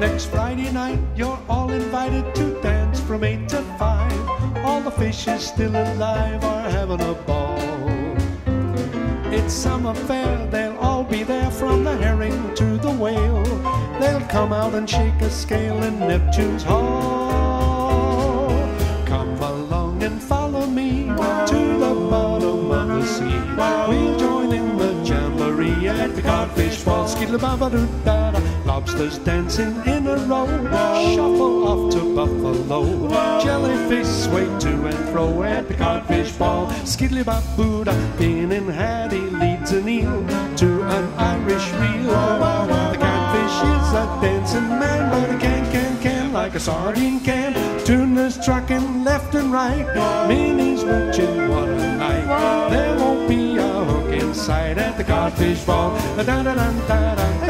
next Friday night, you're all invited to dance from 8 to 5. All the fishes still alive are having a ball. It's summer fair, they'll all be there from the herring to the whale. They'll come out and shake a scale in Neptune's hall. Come along and follow me to the bottom of the sea. We'll join in the jamboree at the codfish ball. Skidla Lobsters dancing in a row. Shuffle off to Buffalo. Jellyfish sway to and fro at the codfish ball. Skiddly bop Buddha, Finnan haddie leads an eel to an Irish reel. The catfish is a dancing man, but he can, can, can like a sardine can. Tuna's trucking left and right. Minnie's watching what a night. There won't be a hook in sight at the codfish ball. Da da da da da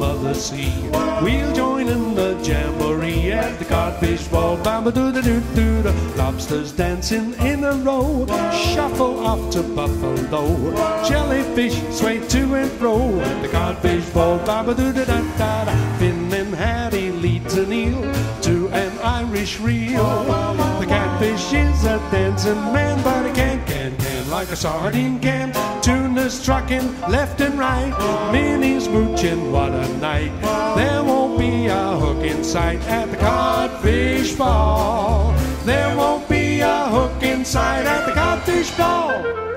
the sea. We'll join in the jamboree at the codfish ball. Bamba doo doo doo doo. Lobsters dancing in a row. Shuffle off to Buffalo. Jellyfish sway to and fro at the codfish ball. Bamba doo doo da da da. Finnan haddie leads an eel to an Irish reel. The catfish is a dancing man, but he can can can like a sardine can. Tuna's trucking left and right. Minnie's mooching, what a night. There won't be a hook in sight at the codfish ball. There won't be a hook in sight at the codfish ball.